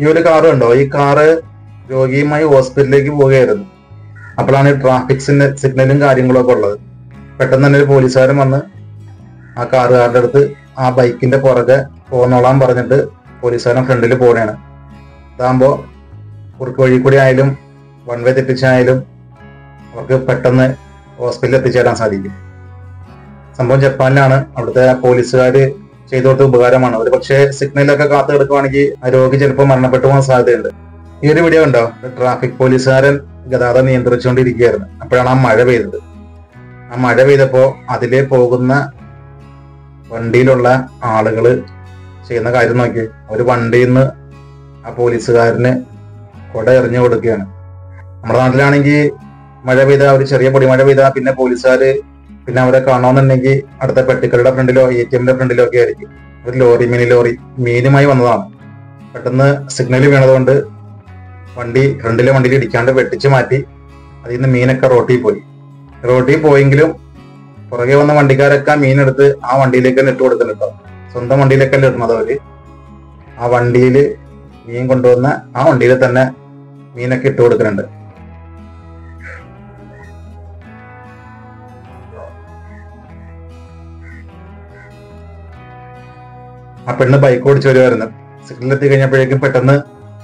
ഈ ഒരു കാർ ഉണ്ടോ ഈ കാറ് രോഗിയുമായി ഹോസ്പിറ്റലിലേക്ക് പോവുകയായിരുന്നു. അപ്പോഴാണ് ഈ ട്രാഫിക് സിഗ്നലും കാര്യങ്ങളൊക്കെ ഉള്ളത്. പെട്ടെന്ന് തന്നെ ഒരു പോലീസുകാരൻ വന്ന് ആ കാറുകാരുടെ അടുത്ത് ആ ബൈക്കിന്റെ പുറകെ പോന്നോളാൻ പറഞ്ഞിട്ട് പോലീസുകാരൻ ഫ്രണ്ടിൽ പോകണേണ് ഇതാകുമ്പോ കുറുക്ക് വഴി കൂടി ആയാലും വൺ വേ തെറ്റിച്ചായാലും അവർക്ക് പെട്ടെന്ന് ഹോസ്പിറ്റലിൽ എത്തിച്ചേരാൻ സാധിക്കും. സംഭവം ജപ്പാനിലാണ്. അവിടുത്തെ പോലീസുകാർ ചെയ്തു ഉപകാരമാണ്. ഒരു പക്ഷേ സിഗ്നലൊക്കെ കാത്തു കിടക്കുവാണെങ്കിൽ രോഗി ചിലപ്പോൾ മരണപ്പെട്ടു പോകാൻ സാധ്യതയുണ്ട്. ഈ ഒരു വീഡിയോ ഉണ്ടോ ട്രാഫിക് പോലീസുകാരൻ ഗതാഗതം നിയന്ത്രിച്ചുകൊണ്ടിരിക്കുകയായിരുന്നു. അപ്പോഴാണ് ആ മഴ പെയ്തത്. ആ മഴ പെയ്തപ്പോൾ അതിലേ പോകുന്ന വണ്ടിയിലുള്ള ആളുകൾ ചെയ്യുന്ന കാര്യം നോക്കി ഒരു വണ്ടിയിൽ നിന്ന് ആ പോലീസുകാരന് കൊട എറിഞ്ഞു കൊടുക്കുകയാണ്. നമ്മുടെ നാട്ടിലാണെങ്കിൽ മഴ പെയ്ത ഒരു ചെറിയ പൊടിമഴ പെയ്താൽ പിന്നെ പോലീസുകാര് പിന്നെ അവിടെ കാണണമെന്നുണ്ടെങ്കിൽ അടുത്ത പെട്ടിക്കളുടെ ഫ്രണ്ടിലോ എ ടി എമ്മിന്റെ ഫ്രണ്ടിലോ ഒക്കെ ആയിരിക്കും. ഒരു ലോറി മിനി ലോറി മീനുമായി വന്നതാണ്. പെട്ടെന്ന് സിഗ്നൽ വീണതുകൊണ്ട് വണ്ടി ഫ്രണ്ടിലെ വണ്ടിയിൽ ഇടിക്കാണ്ട് വെട്ടിച്ച് മാറ്റി അതിൽ നിന്ന് മീനൊക്കെ റോട്ടിൽ പോയി. റോട്ടിൽ പോയെങ്കിലും പുറകെ വന്ന വണ്ടിക്കാരൊക്കെ മീനെടുത്ത് ആ വണ്ടിയിലേക്ക് ഇട്ട് കൊടുക്കുന്നുണ്ടോ സ്വന്തം വണ്ടിയിലേക്കല്ല ഇടുന്നത് അവർ. ആ വണ്ടിയിൽ മീൻ കൊണ്ടുവന്ന ആ വണ്ടിയിൽ തന്നെ മീനൊക്കെ ഇട്ട് കൊടുക്കുന്നുണ്ട്. ആ പെണ്ണ് ബൈക്ക് ഓടിച്ചു വരുമായിരുന്നു സിഗ്നലിൽ എത്തി കഴിഞ്ഞപ്പോഴേക്കും പെട്ടെന്ന്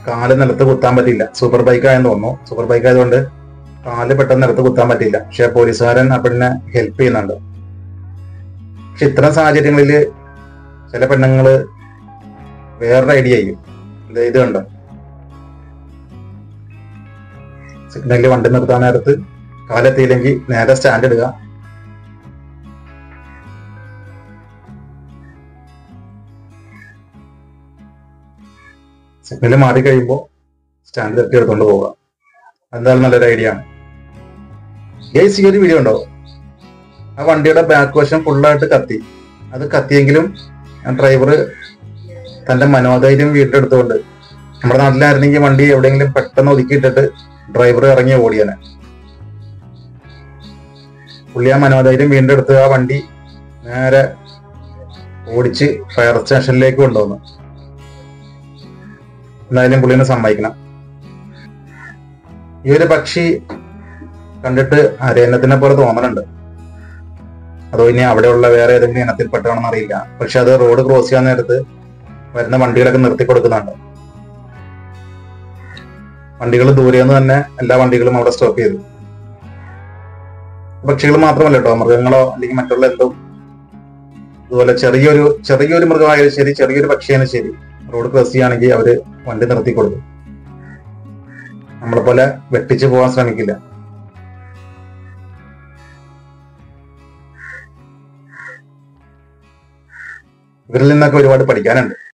കാൽ നിലത്ത് കുത്താൻ പറ്റിയില്ല. സൂപ്പർ ബൈക്ക് ആയെന്ന് തോന്നുന്നു. സൂപ്പർ ബൈക്ക് ആയതുകൊണ്ട് കാൽ പെട്ടെന്ന് നിലത്ത് കുത്താൻ പറ്റിയില്ല. പക്ഷെ പോലീസുകാരൻ ആ പെണ്ണിനെ ഹെൽപ്പ് ചെയ്യുന്നുണ്ട്. പക്ഷെ ഇത്തരം സാഹചര്യങ്ങളിൽ ചില പെണ്ണുങ്ങൾ വേറൊരു ഐഡിയ ചെയ്യും ഇത് കണ്ടോ? സിഗ്നലിൽ വണ്ടി നിർത്താൻ നേരത്ത് കാലെത്തിയില്ലെങ്കിൽ നേരെ സ്റ്റാൻഡ് ഇടുക. സിഗ്നൽ മാറി കഴിയുമ്പോൾ സ്റ്റാൻഡ് തട്ടി എടുത്തുകൊണ്ട് പോവുക. എന്തായാലും നല്ലൊരു ഐഡിയ ആണ്. ഗൈസ് ഒരു വീഡിയോ ഉണ്ടോ? ആ വണ്ടിയുടെ ബാക്ക് വശം ഫുള്ളായിട്ട് കത്തി. അത് കത്തിയെങ്കിലും ആ ഡ്രൈവർ തന്റെ മനോധൈര്യം വീട്ടിലെടുത്തുകൊണ്ട് നമ്മുടെ നാട്ടിലായിരുന്നെങ്കിൽ വണ്ടി എവിടെയെങ്കിലും പെട്ടെന്ന് ഒതുക്കിയിട്ടിട്ട് ഡ്രൈവർ ഇറങ്ങി ഓടിയാനെ. പുള്ളി ആ മനോധൈര്യം വീണ്ടെടുത്ത് ആ വണ്ടി നേരെ ഓടിച്ച് ഫയർ സ്റ്റേഷനിലേക്ക് കൊണ്ടുവന്നു. എന്തായാലും പുള്ളിനെ സമ്മതിക്കണം. ഈ ഒരു പക്ഷി കണ്ടിട്ട് അരയന്നത്തിനെ പോലെ തോന്നലുണ്ട്. അതോ ഇനി അവിടെയുള്ള വേറെ ഏതെങ്കിലും ഇനത്തിൽപ്പെട്ടാണെന്ന് അറിയില്ല. പക്ഷെ അത് റോഡ് ക്രോസ് ചെയ്യാൻ നേരത്ത് വരുന്ന വണ്ടികളൊക്കെ നിർത്തി കൊടുക്കുന്നുണ്ട്. വണ്ടികൾ ദൂരെ നിന്ന് തന്നെ എല്ലാ വണ്ടികളും അവിടെ സ്റ്റോപ്പ് ചെയ്തു. പക്ഷികൾ മാത്രമല്ല കേട്ടോ മൃഗങ്ങളോ അല്ലെങ്കിൽ മറ്റുള്ള എന്തും. അതുപോലെ ചെറിയൊരു ചെറിയൊരു മൃഗമായാലും ശരി ചെറിയൊരു പക്ഷിയായാലും ശരി. റോഡ് ക്രോസ് ചെയ്യുകയാണെങ്കിൽ അവർ വണ്ടി നിർത്തി കൊടുക്കും. നമ്മളെ പോലെ വെട്ടിച്ച് പോകാൻ ശ്രമിക്കില്ല. ഇവരിൽ നിന്നൊക്കെ ഒരുപാട് പഠിക്കാനുണ്ട്.